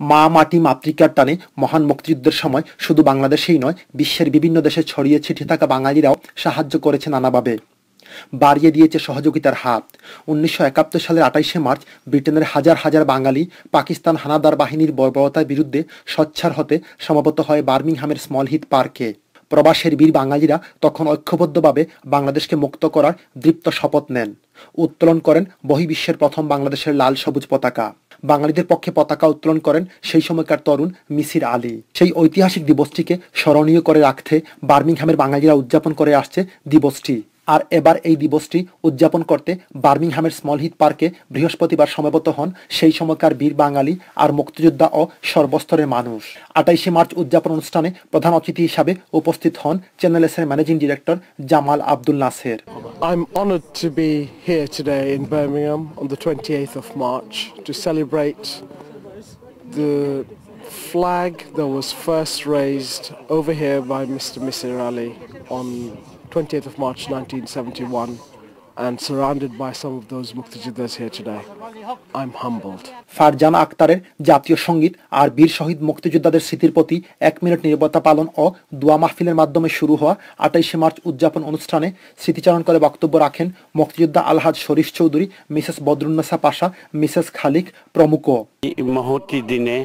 মা মাটি মাতৃকার টানে মহান মুক্তিযুদ্ধের সময় শুধু বাংলাদেশেই নয়, বিশ্বের বিভিন্ন দেশে ছড়িয়ে ছিটিয়ে থাকা বাঙালিরাও সাহায্য করেছে নানাভাবে। বাড়িয়ে দিয়েছে সহযোগিতার হাত। উনিশশো একাত্তর সালের আটাইশে মার্চ ব্রিটেনের হাজার হাজার বাঙালি পাকিস্তান হানাদার বাহিনীর বর্বরতার বিরুদ্ধে সোচ্চার হতে সমাবেত হয় বার্মিংহামের স্মল হিট পার্কে। প্রবাসের বীর বাঙালিরা তখন ঐক্যবদ্ধভাবে বাংলাদেশকে মুক্ত করার দৃপ্ত শপথ নেন। উত্তোলন করেন বহির্বিশ্বের প্রথম বাংলাদেশের লাল সবুজ পতাকা। বাঙালিদের পক্ষে পতাকা উত্তোলন করেন সেই সময়কার তরুণ মিসির আলী। সেই ঐতিহাসিক দিবসটিকে স্মরণীয় করে রাখতে বার্মিংহামের বাঙালিরা উদযাপন করে আসছে দিবসটি। আর এবার এই দিবসটি উদযাপন করতে বার্মিংহামের স্মল হিট পার্কে বৃহস্পতিবার সমবেত হন সেই সময়কার বীর বাঙালি আর মুক্তিযোদ্ধা ও সর্বস্তরের মানুষ। আটাইশে মার্চ উদযাপন অনুষ্ঠানে প্রধান অতিথি হিসাবে উপস্থিত হন চ্যানেল এস এর managing director Jamal Abdul Nasser. I'm honoured to be here today in Birmingham on the 28th of March to celebrate the flag that was first raised over here by Mr. Misir Ali on 28th of March 1971 and surrounded by some of those Muktijiddahs here today. I'm humbled. Farzana আক্তারের জাতীয় সংগীত আর বীর শহীদ মুক্তিযোদ্ধাদের স্মৃতির প্রতি এক minute নিরবতা পালন ও দোয়া মাহফিলের মাধ্যমে শুরু হওয়া আটাইশে মার্চ উদযাপন অনুষ্ঠানে স্মৃতিচারণ করে বক্তব্য রাখেন মুক্তিযোদ্ধা আলহাজ শরীফ চৌধুরী মিসেস বদরুন্নেসা পাশা মিসেস খালিক প্রমুখ এই মহতি দিনে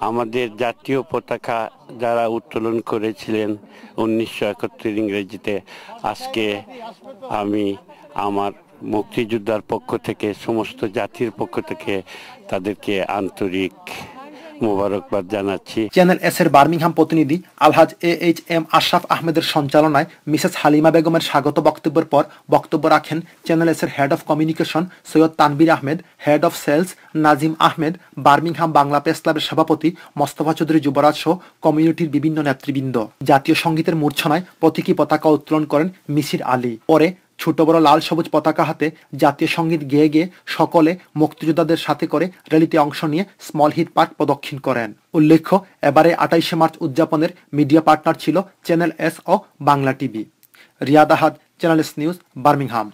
আমাদের জাতীয় পতাকা যারা উত্তোলন করেছিলেন উনিশশো একাত্তর ইংরেজিতে, আজকে আমি আমার মুক্তিযোদ্ধার পক্ষ থেকে, সমস্ত জাতির পক্ষ থেকে তাদেরকে আন্তরিক মোবারকবাদ জানাচ্ছি। চ্যানেল এস এর বার্মিংহাম প্রতিনিধি Alhaj A H M Ashraf আহমেদের সঞ্চালনায় মিসেস হালিমা বেগমের স্বাগত বক্তব্যের পর বক্তব্য রাখেন চ্যানেল এস এর head of communication Syed Tanvir Ahmed head of sales Nazim Ahmed, Birmingham Bangla press ক্লাবের সভাপতি মোস্তফা চৌধুরী যুবরাজ সহ কমিউনিটির বিভিন্ন নেতৃবৃন্দ। জাতীয় সঙ্গীতের মূর্ছনায় প্রতীকী পতাকা উত্তোলন করেন মিসির আলী। পরে ছোট বড় লাল সবুজ পতাকা হাতে জাতীয় সংগীত গেয়ে গিয়ে সকলে মুক্তিযোদ্ধাদের সাথে করে র্যালিতে অংশ নিয়ে স্মল হিট পার্ক প্রদক্ষিণ করেন। উল্লেখ্য, এবারে আটাইশে মার্চ উদযাপনের মিডিয়া পার্টনার ছিল চ্যানেল এস ও Bangla TV. Riyad Ahad, channel S news, Birmingham.